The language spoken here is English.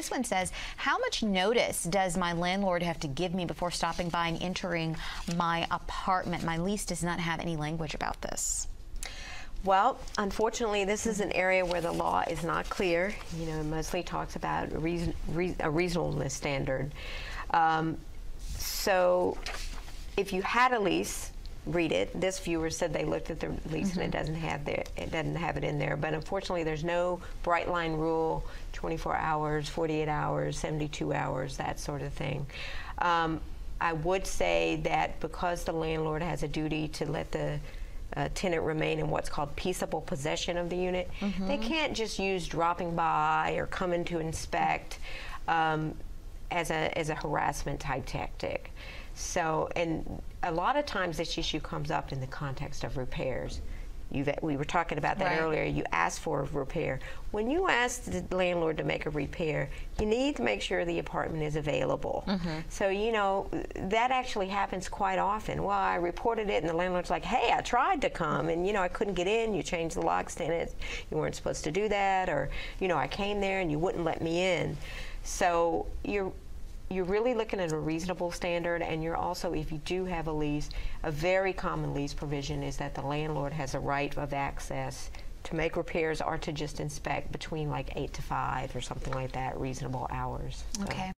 This one says, How much notice does my landlord have to give me before stopping by and entering my apartment? My lease does not have any language about this. Well, unfortunately, this is an area where the law is not clear. You know, it mostly talks about a, reason, re, a reasonableness standard. Um, so, if you had a lease, read it. This viewer said they looked at the lease mm-hmm. and it mm-hmm. doesn't have there, it doesn't have it in there. But unfortunately, there's no bright line rule: 24 hours, 48 hours, 72 hours, that sort of thing. Um, I would say that because the landlord has a duty to let the uh, tenant remain in what's called peaceable possession of the unit. Mm-hmm. They can't just use dropping by or coming to inspect um, as a as a harassment type tactic. So, and a lot of times this issue comes up in the context of repairs. You've, we were talking about that right. earlier. You ask for a repair. When you ask the landlord to make a repair, you need to make sure the apartment is available. Mm-hmm. So, you know, that actually happens quite often. Well, I reported it, and the landlord's like, hey, I tried to come, and, you know, I couldn't get in. You changed the locks in it. You weren't supposed to do that. Or, you know, I came there and you wouldn't let me in. So you're you're really looking at a reasonable standard and you're also if you do have a lease a very common lease provision is that the landlord has a right of access to make repairs or to just inspect between like 8 to 5 or something like that reasonable hours. Okay